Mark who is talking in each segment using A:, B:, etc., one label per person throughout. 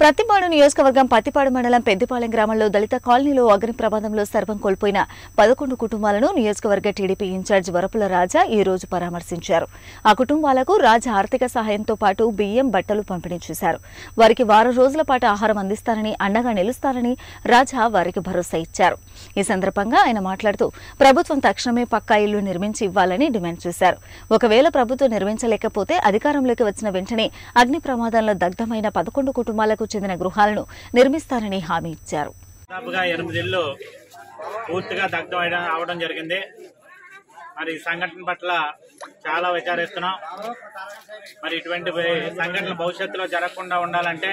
A: ప్రతిపాడు నియోజకవర్గం పత్తిపాడు మండలం పెద్దిపాలెం గ్రామంలో దళిత కాలనీలో అగ్ని ప్రమాదంలో సర్వం కోల్పోయిన పదకొండు కుటుంబాలను నియోజకవర్గ టీడీపీ ఇన్ఛార్జ్ వరపుల రాజా ఈ రోజు పరామర్శించారు. ఆ కుటుంబాలకు రాజా ఆర్థిక సహాయంతో పాటు బియ్యం బట్టలు పంపిణీ చేశారు. వారికి వారం రోజుల పాటు ఆహారం అందిస్తారని అండగా నిలుస్తారని రాజా వారికి భరోసా ఇచ్చారు. ఈ సందర్భంగా ఆయన మాట్లాడుతూ ప్రభుత్వం తక్షణమే పక్కా ఇల్లు నిర్మించి ఇవ్వాలని డిమాండ్ చేశారు. ఒకవేళ ప్రభుత్వం నిర్మించలేకపోతే అధికారంలోకి వచ్చిన వెంటనే అగ్ని ప్రమాదంలో దగ్ధమైన పదకొండు కుటుంబాలకు చెందిన గృహాలను నిర్మిస్తారని హామీ ఇచ్చారు.
B: దాదాపుగా ఎనిమిది పూర్తిగా దగ్ధం అవడం జరిగింది. మరి సంఘటన పట్ల చాలా విచారిస్తున్నాం. మరి ఇటువంటి సంఘటనలు భవిష్యత్తులో జరగకుండా ఉండాలంటే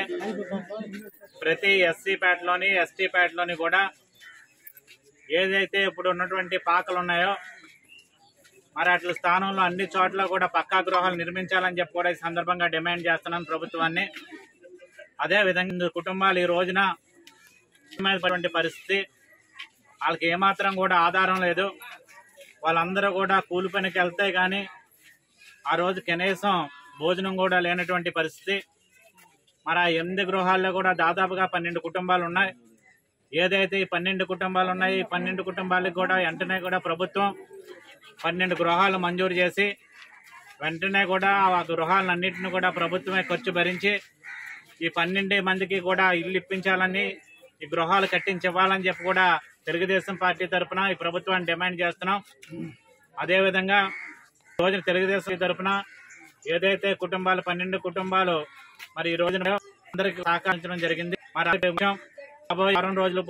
B: ప్రతి ఎస్సీ ప్యాట్లోని ఎస్టీ ప్యాట్లోని కూడా ఏదైతే ఇప్పుడు ఉన్నటువంటి పాకలు ఉన్నాయో మరి అట్ల స్థానంలో అన్ని చోట్ల కూడా పక్కా గృహాలు నిర్మించాలని చెప్పి కూడా ఈ సందర్భంగా డిమాండ్ చేస్తున్నాను ప్రభుత్వాన్ని. అదే విధంగా కుటుంబాలు ఈ రోజున పరిస్థితి. వాళ్ళకి ఏమాత్రం కూడా ఆధారం లేదు. వాళ్ళందరూ కూడా కూలి పనికి వెళ్తే కానీ ఆ రోజు కనీసం భోజనం కూడా లేనటువంటి పరిస్థితి. మరి ఆ ఎనిమిది గృహాల్లో కూడా దాదాపుగా పన్నెండు కుటుంబాలు ఉన్నాయి. ఏదైతే ఈ పన్నెండు కుటుంబాలు ఉన్నాయి ఈ పన్నెండు కుటుంబాలకు కూడా వెంటనే కూడా ప్రభుత్వం పన్నెండు గృహాలు మంజూరు చేసి వెంటనే కూడా ఆ గృహాలన్నింటిని కూడా ప్రభుత్వమే ఖర్చు భరించి ఈ పన్నెండు మందికి కూడా ఇల్లు ఇప్పించాలని ఈ గృహాలు కట్టించివ్వాలని చెప్పి కూడా తెలుగుదేశం పార్టీ తరఫున ఈ ప్రభుత్వాన్ని డిమాండ్ చేస్తున్నాం. అదేవిధంగా రోజున తెలుగుదేశం తరఫున ఏదైతే కుటుంబాలు పన్నెండు కుటుంబాలు మరి ఈ రోజున అందరికి సహకరించడం జరిగింది. మరి రాబోయే వారం రోజులు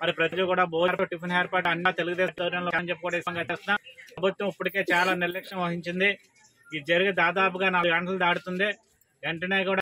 B: మరి ప్రజలు కూడా భోజనం టిఫిన్ ఏర్పాటు అన్న తెలుగుదేశం ఆధ్వర్యంలో చెప్పి కూడా చేస్తున్నాం. ప్రభుత్వం ఇప్పటికే చాలా నిర్లక్ష్యం వహించింది. ఇది జరిగి దాదాపుగా నాలుగు గంటలు దాడుతుంది వెంటనే కూడా